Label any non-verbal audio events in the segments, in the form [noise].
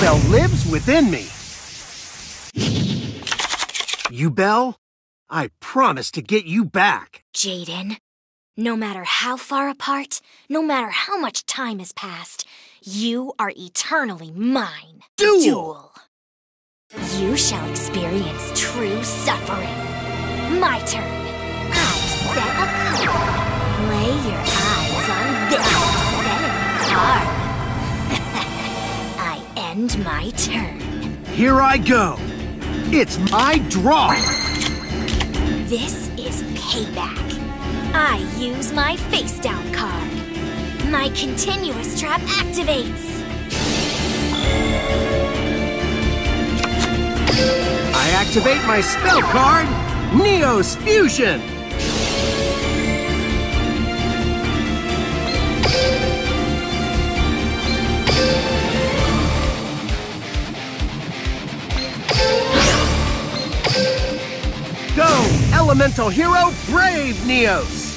spell lives within me. Yubel? I promise to get you back. Jaden, no matter how far apart, no matter how much time has passed, you are eternally mine. Duel! Duel. You shall experience true suffering. My turn. I set a card. Lay your eyes on this I end my turn. Here I go. It's my draw. This is payback. I use my face down card. My continuous trap activates. I activate my spell card, Neos Fusion. Elemental Hero Brave Neos!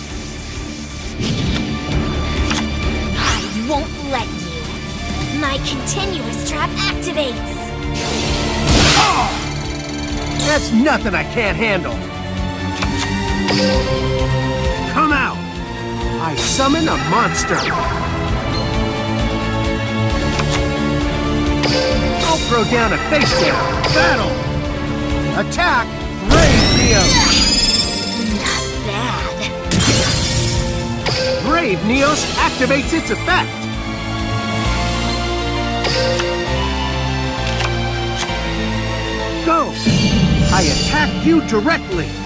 I won't let you. My continuous trap activates. Ah! That's nothing I can't handle. Come out! I summon a monster. I'll throw down a face down. Battle! Attack! Brave Neos! Brave Neos activates its effect. Go! I attack you directly. [laughs]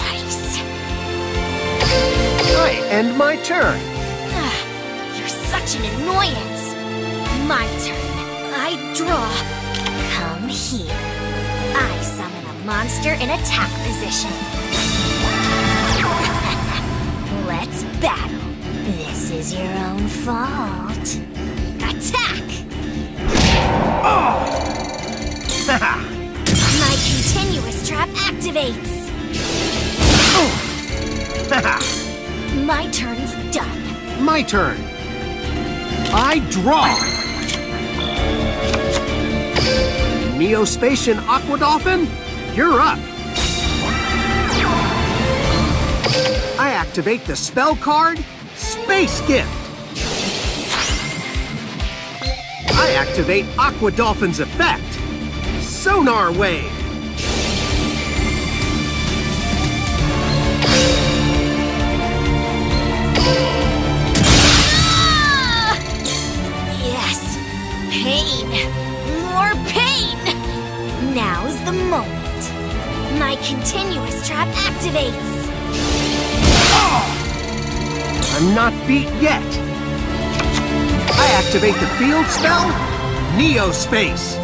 Nice. I end my turn. Ah, You're such an annoyance. My turn. I draw. Come here. I summon monster in attack position. [laughs] Let's battle. This is your own fault. Attack! Haha! [laughs] My continuous trap activates. [laughs] My turn's done. my turn. I draw. Neo-Spacian Aqua Dolphin, you're up. I activate the spell card, Space Gift. I activate Aqua Dolphin's effect, Sonar Wave. Ah! Yes, pain. More pain. Now's the moment. My continuous trap activates. I'm not beat yet. I activate the field spell, Neo Space.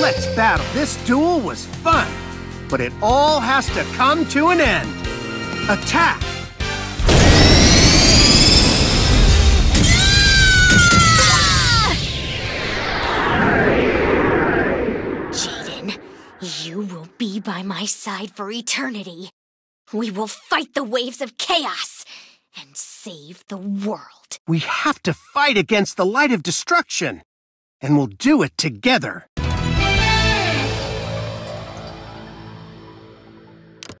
Let's battle. This duel was fun, but it all has to come to an end. Attack! By my side for eternity. We will fight the waves of chaos and save the world. We have to fight against the light of destruction, and we'll do it together.